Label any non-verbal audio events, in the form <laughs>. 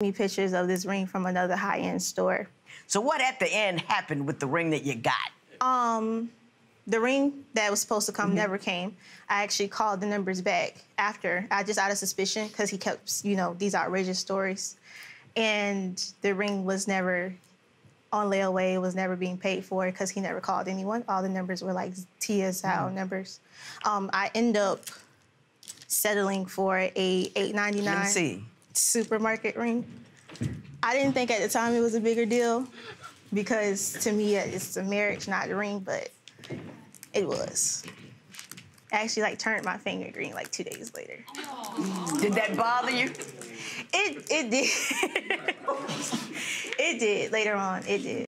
me pictures of this ring from another high-end store. So what at the end happened with the ring that you got? Um, the ring that was supposed to come mm-hmm. never came. I actually called the numbers back after, I just out of suspicion because he kept, you know, these outrageous stories. And the ring was never on layaway. It was never being paid for because he never called anyone. All the numbers were like TSL mm. numbers. Um, I end up settling for a eight ninety nine supermarket ring. I didn't think at the time it was a bigger deal because to me uh, it's a marriage, not a ring, but it was. I actually like turned my finger green like two days later. Did that bother you? It it did. <laughs> it did later on. It did.